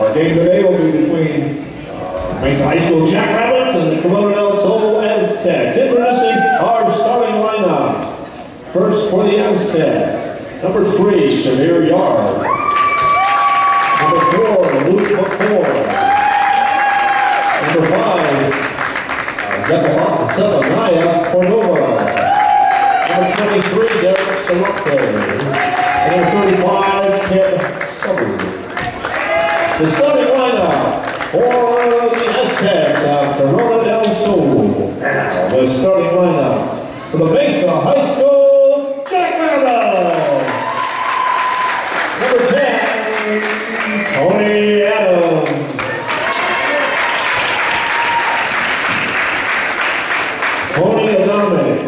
Our game today will be between uh, Mesa High School Jackrabbits and the Corona del Sol Aztecs. Interesting, our starting lineups. First for the Aztecs, number three, Shamir Yard. Number four, Luke McCoy. Number five, uh, Zephaniah Cordova. Number 23, Derek Sorote. Number 35, Ken Summers. The starting lineup for the Aztecs of Corona del Sol. The starting lineup for the Mesa High School Jack Jackrabbits. Number 10, Tony Adams. Tony Adame.